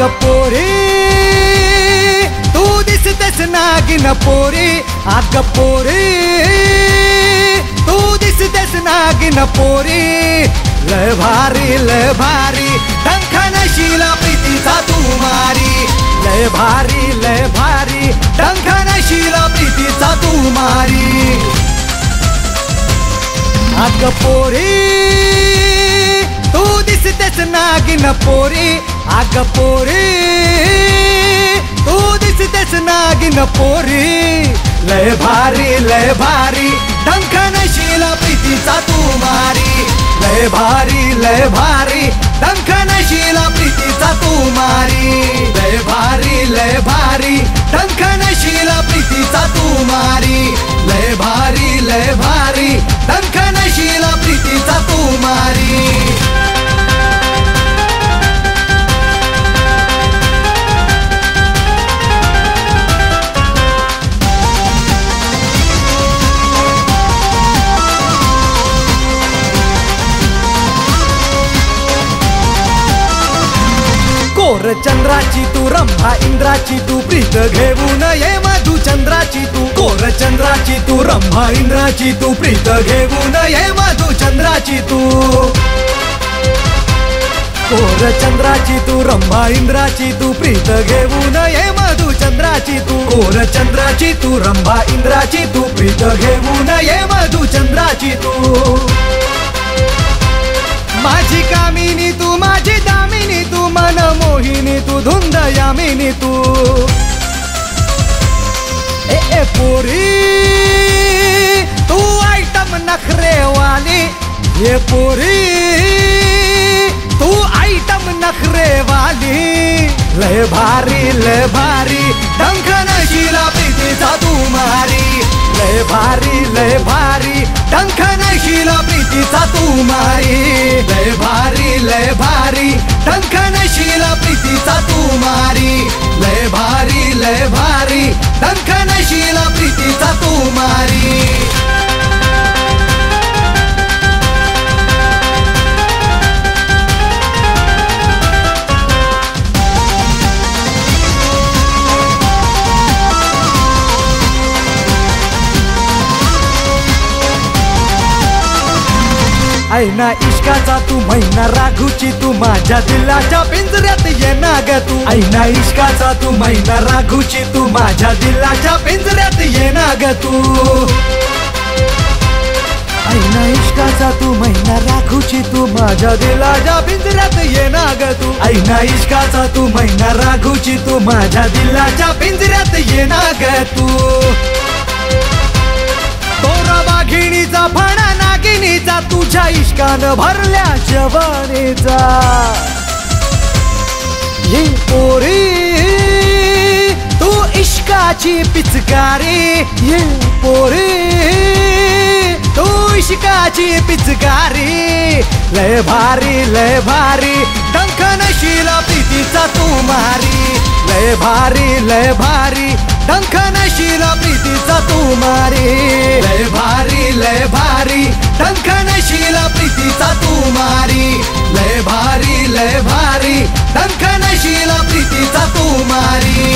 ग पोरी। तू दिसतेस नागिन पोरी आग पोरी। तू दिसतेस नागिन पोरी लय भारी लय भारी डंखनशीला प्रीतीचा तू मारी। लय भारी लय भारी डंखनशीला प्रीतीचा तू मारी। आग पोरी तू दिसतेस नागिन पोरी आग पोरी तू दिसतेस नागिन पोरी. लय भारी लय भारी डंखनशीला प्रीतीचा तू मारी. लय भारी लय भारी डंखनशीला प्रीतीचा तू मारी. लय भारी लय भारी डंखनशीला प्रीतीचा तू मारी. लय भारी लय भारी डंखनशीला प्रीतीचा तू मारी. कोर चंद्राची तू रंभा, इंद्राची तू प्रीत घेऊन ये मधु चंद्राची तू कोर, चंद्राची तू रंभा, इंद्राची तू प्रीत घेऊन ये मधु चंद्राची तू. कोर, चंद्राची तू रंभा, इंद्राची तू प्रीत घेऊन ये मधु चंद्राची तू कोर, चंद्राची तू रंभा, इंद्राची तू प्रीत घेऊन ये मधु चंद्रा चंद्राची यामिनी तू ए ए पोरी तू आयटम नखरेवाली ये पोरी तू आयटम नखरेवाली लय भारी लय भारी डंखनशीला प्रीतीचा तू मारी लय भारी लय भारी डंखनशीला प्रीतीचा तू मारी भारी प्रीतीचा तू मारी ऐना इश्काचा तू महिना राघूची तू माझ्या दिलाच्या पिंजऱ्यात ये ना ग तू. ऐना इश्काचा तू महिना राघूची तू माझ्या दिलाच्या पिंजऱ्यात ये ना ग तू. ऐना इश्काचा तू महिना राघूची तू माझ्या दिलाच्या पिंजऱ्यात ये ना ग तू. ऐना इश्काचा तू महिना राघूची तू माझ्या दिलाच्या पिंजऱ्यात ये ना ग तू. तोरा वाघिणीचा इश्कानं भरल्या जवानीचा ही पोरी तू इश्काची पिचकारी. ही पोरी तू इश्काची पिचकारी. लय भारी लय भारी डंखनशीला प्रीतीचा तू मारी. लय भारी लय भारी डंखनशीला प्रीतीचा तू मारी. लय भारी लय भारी डंखनशीला प्रीतीचा तू मारी. लय भारी लय भारी. डंखनशीला प्रीतीचा तू मारी.